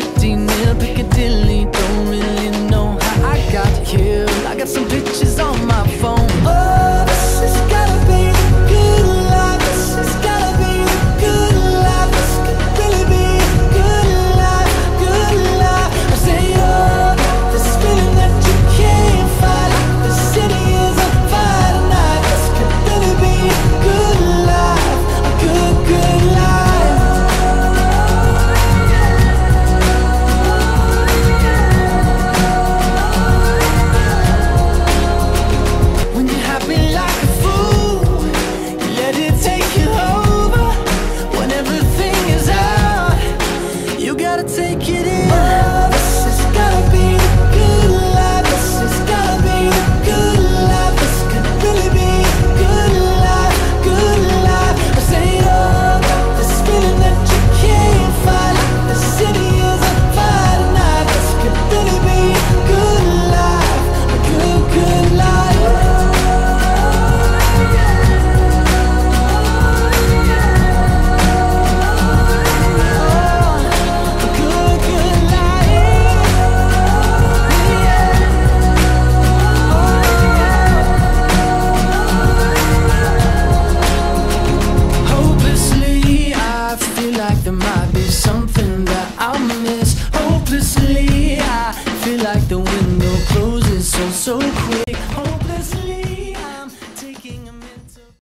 city near like the window closes so, so quick. Oh,